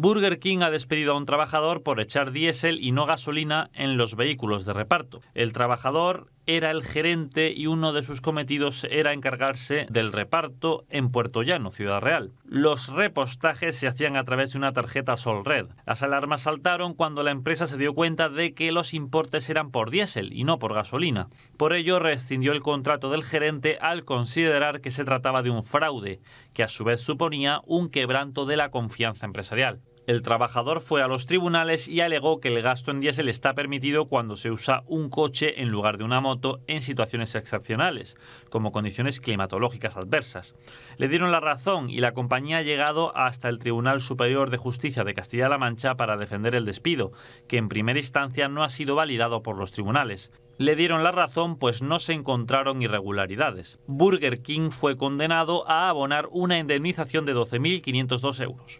Burger King ha despedido a un trabajador por echar diésel y no gasolina en los vehículos de reparto. El trabajador era el gerente y uno de sus cometidos era encargarse del reparto en Puerto Llano, Ciudad Real. Los repostajes se hacían a través de una tarjeta Sol Red. Las alarmas saltaron cuando la empresa se dio cuenta de que los importes eran por diésel y no por gasolina. Por ello rescindió el contrato del gerente al considerar que se trataba de un fraude, que a su vez suponía un quebranto de la confianza empresarial. El trabajador fue a los tribunales y alegó que el gasto en diésel está permitido cuando se usa un coche en lugar de una moto en situaciones excepcionales, como condiciones climatológicas adversas. Le dieron la razón y la compañía ha llegado hasta el Tribunal Superior de Justicia de Castilla-La Mancha para defender el despido, que en primera instancia no ha sido validado por los tribunales le dieron la razón pues no se encontraron irregularidades. Burger King fue condenado a abonar una indemnización de 12.502 euros.